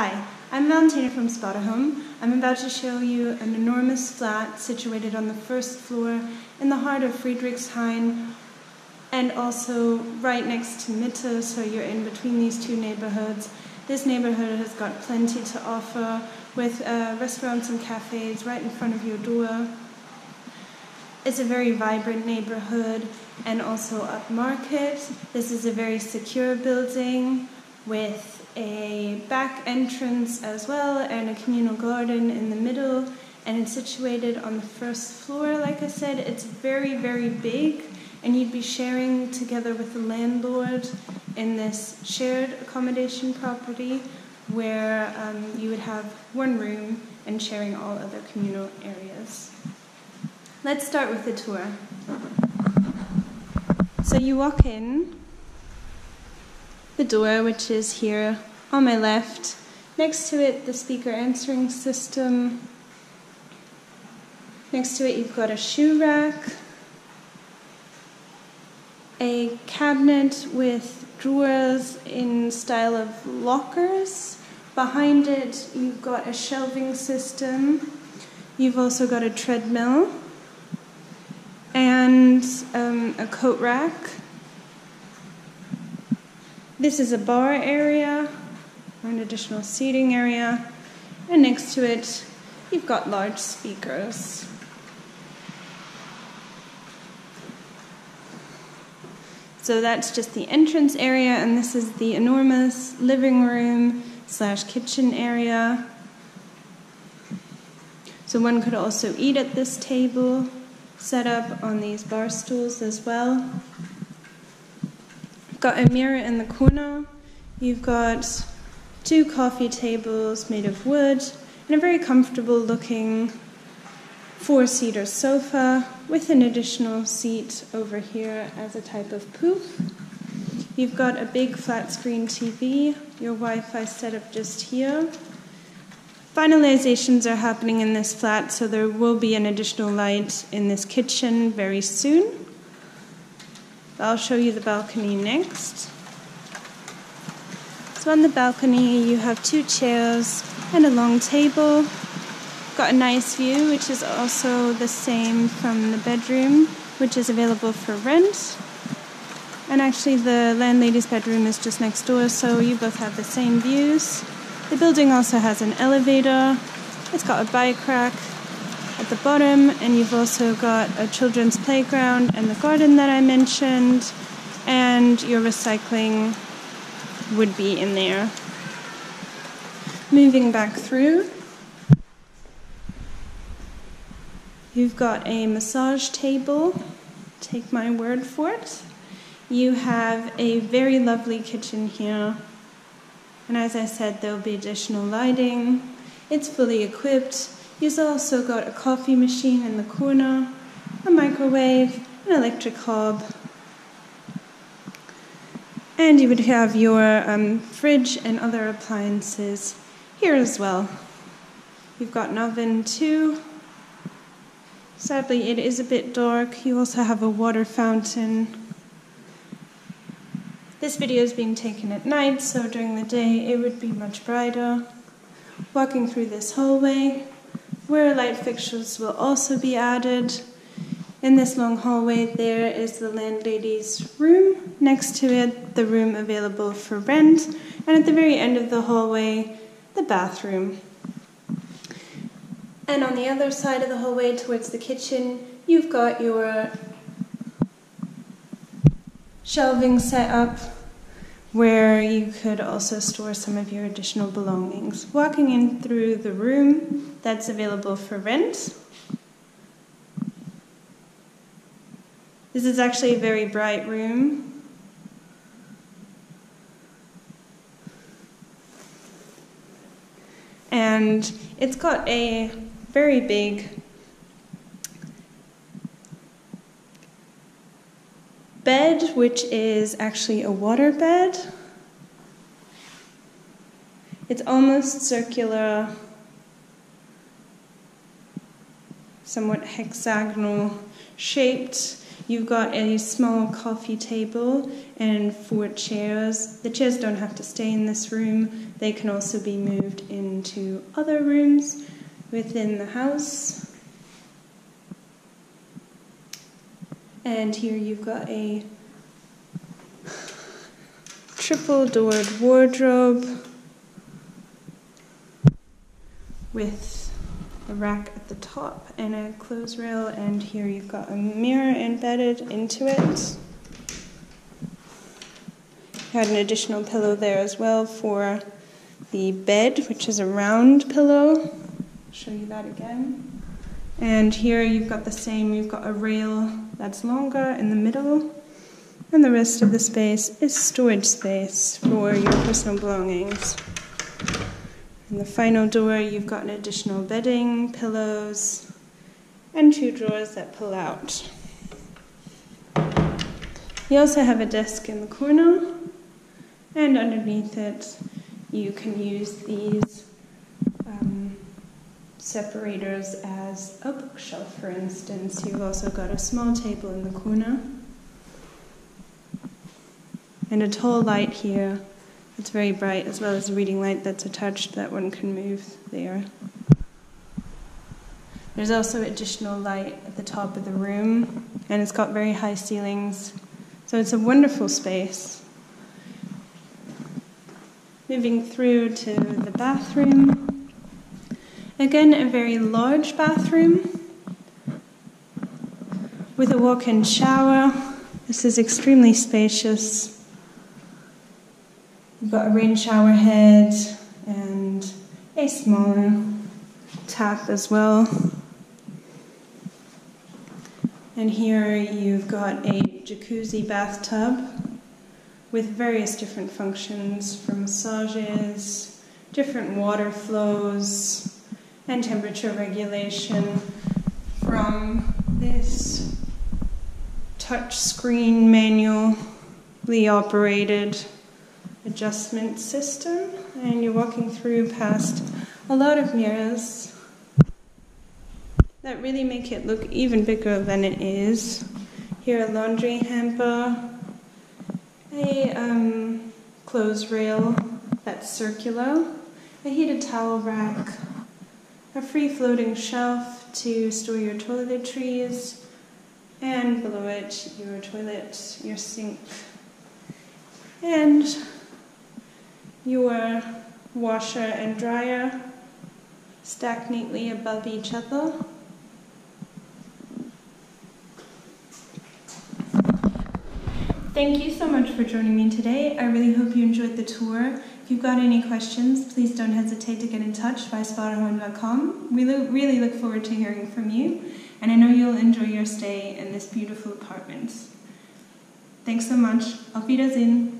Hi, I'm Valentina from Spotahome. I'm about to show you an enormous flat situated on the first floor in the heart of Friedrichshain and also right next to Mitte, so you're in between these two neighborhoods. This neighborhood has got plenty to offer with uh, restaurants and cafes right in front of your door. It's a very vibrant neighborhood and also upmarket. This is a very secure building with a back entrance as well and a communal garden in the middle and it's situated on the first floor like I said it's very very big and you'd be sharing together with the landlord in this shared accommodation property where um, you would have one room and sharing all other communal areas. Let's start with the tour. So you walk in the door, which is here on my left. Next to it, the speaker answering system. Next to it, you've got a shoe rack, a cabinet with drawers in style of lockers. Behind it, you've got a shelving system. You've also got a treadmill and um, a coat rack this is a bar area or an additional seating area, and next to it, you've got large speakers. So that's just the entrance area, and this is the enormous living room slash kitchen area. So one could also eat at this table, set up on these bar stools as well got a mirror in the corner. You've got two coffee tables made of wood and a very comfortable looking four seater sofa with an additional seat over here as a type of poop. You've got a big flat screen TV, your Wi Fi setup just here. Finalizations are happening in this flat, so there will be an additional light in this kitchen very soon. I'll show you the balcony next. So on the balcony you have two chairs and a long table. Got a nice view which is also the same from the bedroom which is available for rent. And actually the landlady's bedroom is just next door so you both have the same views. The building also has an elevator. It's got a bike rack at the bottom, and you've also got a children's playground and the garden that I mentioned, and your recycling would be in there. Moving back through, you've got a massage table, take my word for it. You have a very lovely kitchen here, and as I said, there'll be additional lighting. It's fully equipped He's also got a coffee machine in the corner, a microwave, an electric hob, and you would have your um, fridge and other appliances here as well. You've got an oven too. Sadly, it is a bit dark. You also have a water fountain. This video is being taken at night, so during the day it would be much brighter. Walking through this hallway, where light fixtures will also be added. In this long hallway, there is the landlady's room. Next to it, the room available for rent. And at the very end of the hallway, the bathroom. And on the other side of the hallway, towards the kitchen, you've got your shelving set up where you could also store some of your additional belongings. Walking in through the room that's available for rent. This is actually a very bright room. And it's got a very big bed, which is actually a water bed. It's almost circular, somewhat hexagonal shaped. You've got a small coffee table and four chairs. The chairs don't have to stay in this room, they can also be moved into other rooms within the house. And here you've got a triple doored wardrobe with a rack at the top and a clothes rail, and here you've got a mirror embedded into it. You had an additional pillow there as well for the bed, which is a round pillow. I'll show you that again. And here you've got the same, you've got a rail that's longer in the middle, and the rest of the space is storage space for your personal belongings. In the final door, you've got an additional bedding, pillows, and two drawers that pull out. You also have a desk in the corner, and underneath it, you can use these um, separators as a bookshelf, for instance. You've also got a small table in the corner, and a tall light here it's very bright, as well as a reading light that's attached that one can move there. There's also additional light at the top of the room, and it's got very high ceilings, so it's a wonderful space. Moving through to the bathroom. Again, a very large bathroom with a walk in shower. This is extremely spacious. We've got a rain shower head and a smaller tap as well. And here you've got a jacuzzi bathtub with various different functions from massages, different water flows, and temperature regulation from this touch screen manually operated adjustment system, and you're walking through past a lot of mirrors that really make it look even bigger than it is. Here, a laundry hamper, a um, clothes rail that's circular, a heated towel rack, a free floating shelf to store your toiletries, and below it, your toilet, your sink, and your washer and dryer stacked neatly above each other. Thank you so much for joining me today. I really hope you enjoyed the tour. If you've got any questions, please don't hesitate to get in touch by spotahome.com. We lo- really look forward to hearing from you, and I know you'll enjoy your stay in this beautiful apartment. Thanks so much. Auf Wiedersehen.